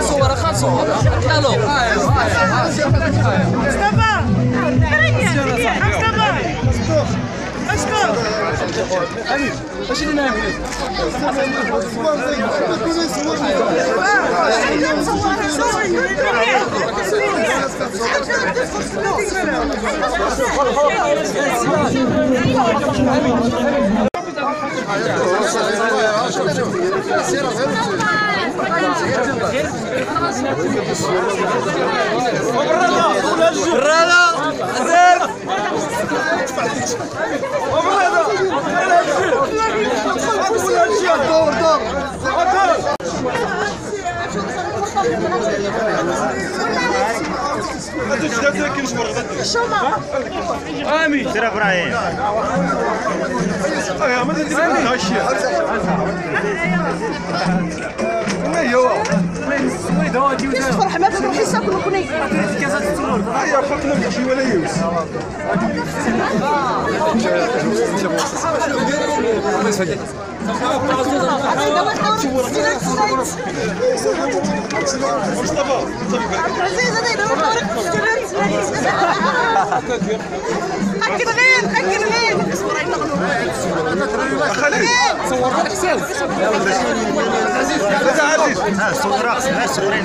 صورة خاص صورة ألو Rada! Rada! Rada! Wstawa! سير إبراهيم فرح ما تروح يسكنوا كوني عزيز أنا يدور اكل غير اكل غير صور راسي صورين